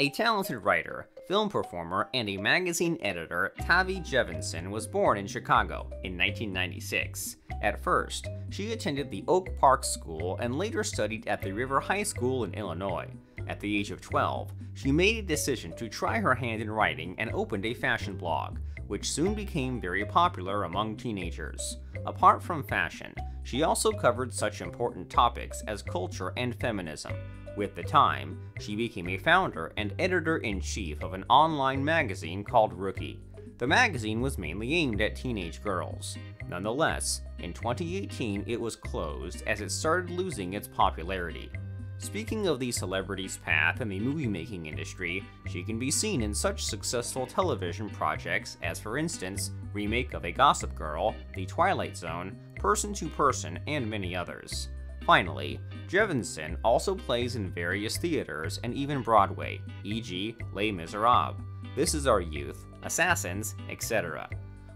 A talented writer, film performer, and a magazine editor, Tavi Gevinson was born in Chicago in 1996. At first, she attended the Oak Park School and later studied at the River High School in Illinois. At the age of 12, she made a decision to try her hand in writing and opened a fashion blog, which soon became very popular among teenagers. Apart from fashion, she also covered such important topics as culture and feminism. With the time, she became a founder and editor-in-chief of an online magazine called Rookie. The magazine was mainly aimed at teenage girls. Nonetheless, in 2018 it was closed as it started losing its popularity. Speaking of the celebrity's path in the movie-making industry, she can be seen in such successful television projects as for instance, remake of A Gossip Girl, The Twilight Zone, Person to Person, and many others. Finally, Gevinson also plays in various theaters and even Broadway, e.g. Les Miserables, This Is Our Youth, Assassins, etc.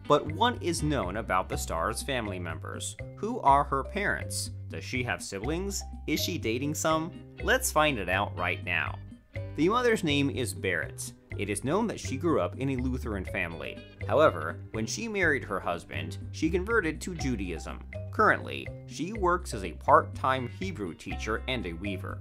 But what is known about the star's family members? Who are her parents? Does she have siblings? Is she dating some? Let's find it out right now. The mother's name is Berit. It is known that she grew up in a Lutheran family. However, when she married her husband, she converted to Judaism. Currently, she works as a part-time Hebrew teacher and a weaver.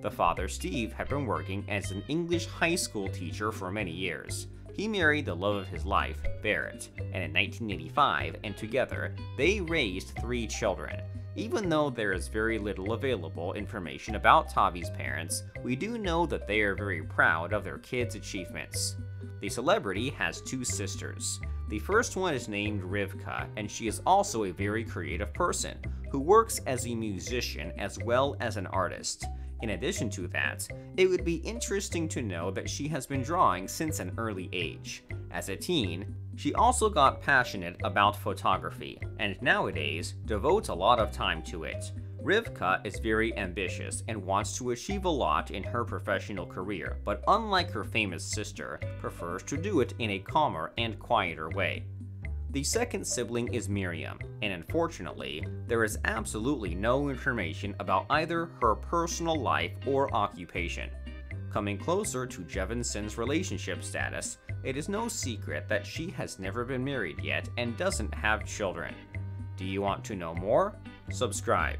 The father, Steve, had been working as an English high school teacher for many years. He married the love of his life, Berit, and in 1985, and together, they raised three children. Even though there is very little available information about Tavi's parents, we do know that they are very proud of their kids' achievements. The celebrity has two sisters. The first one is named Rivka, and she is also a very creative person, who works as a musician as well as an artist. In addition to that, it would be interesting to know that she has been drawing since an early age. As a teen, she also got passionate about photography, and nowadays devotes a lot of time to it. Rivka is very ambitious and wants to achieve a lot in her professional career, but unlike her famous sister, prefers to do it in a calmer and quieter way. The second sibling is Miriam, and unfortunately, there is absolutely no information about either her personal life or occupation. Coming closer to Gevinson's relationship status, it is no secret that she has never been married yet and doesn't have children. Do you want to know more? Subscribe.